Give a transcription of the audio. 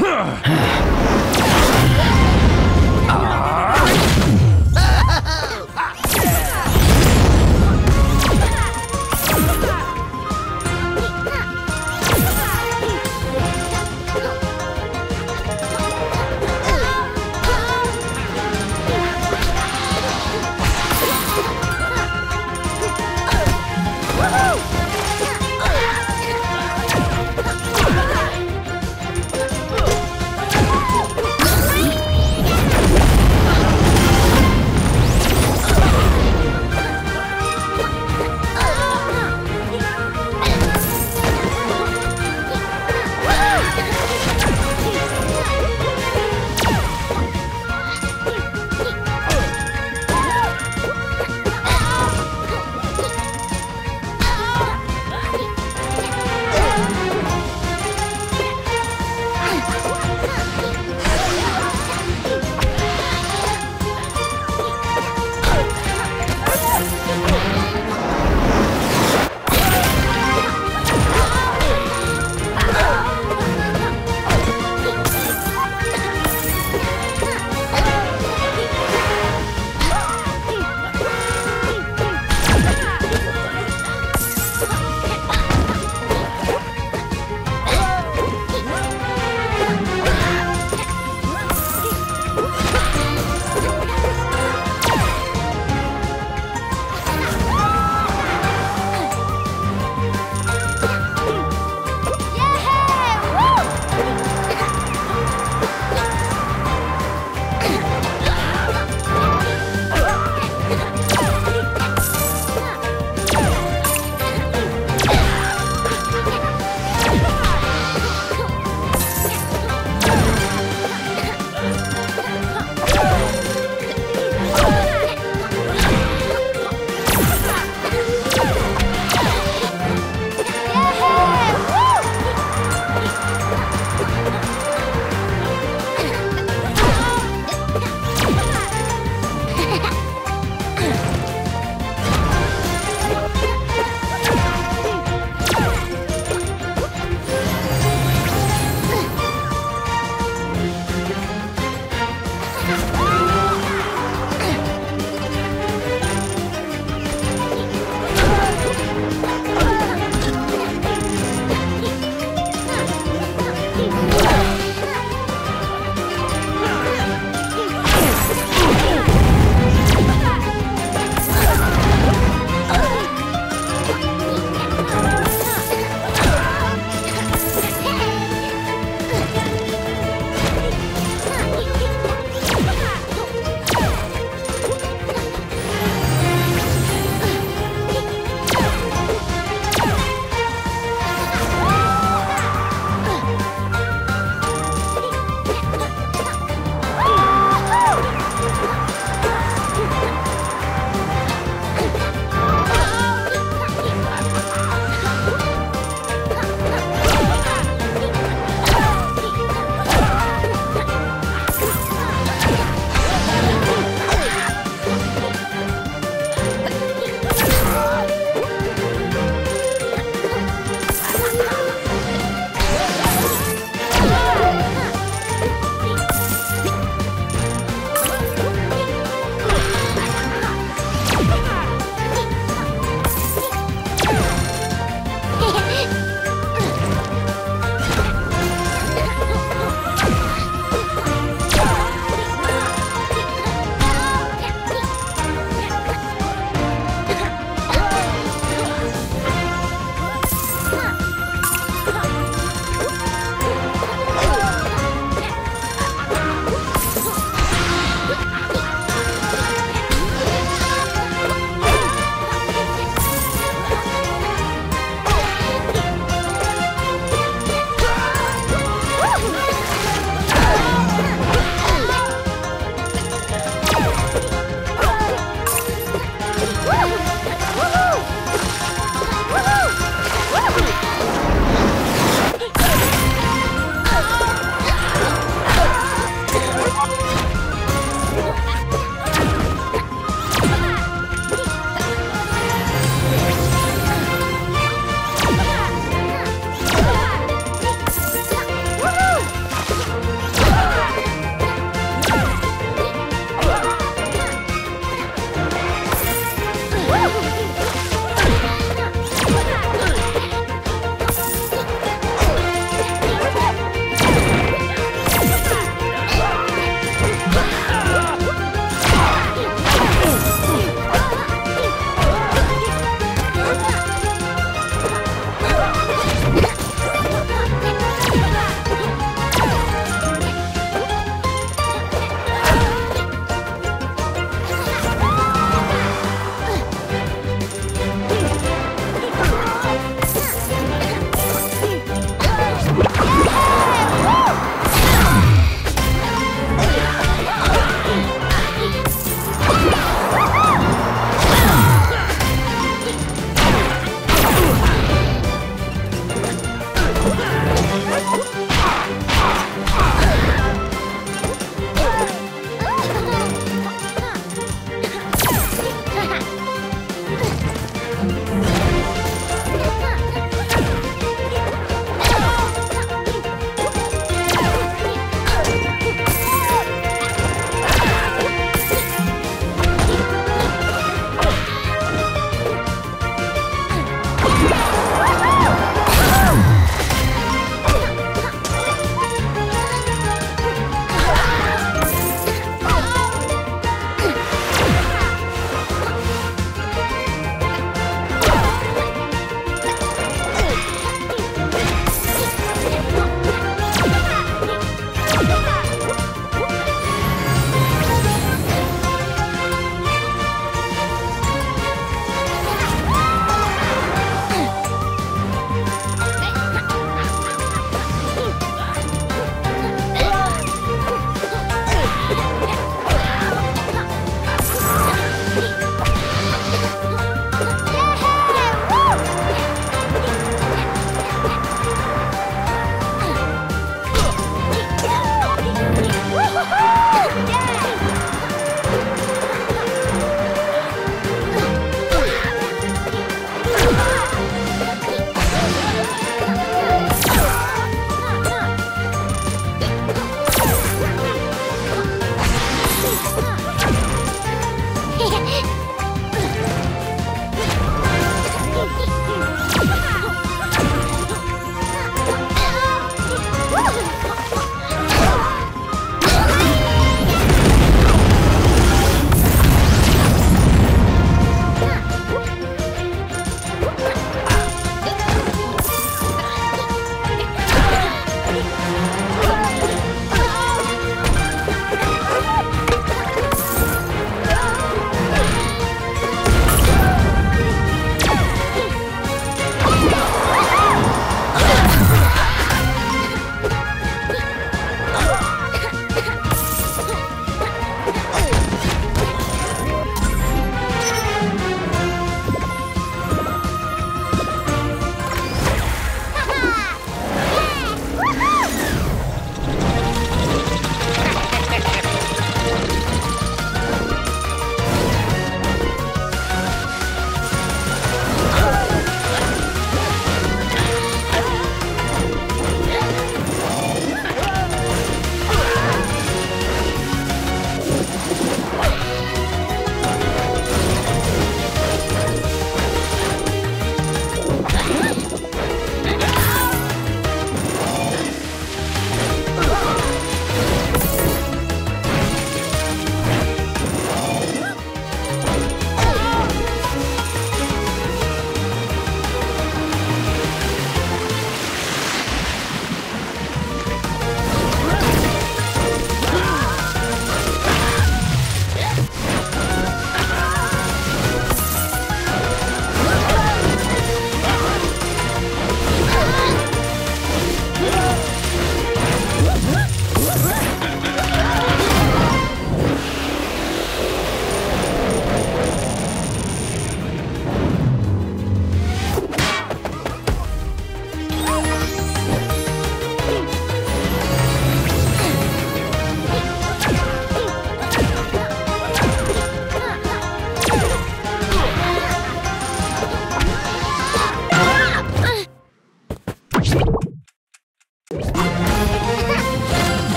Huh.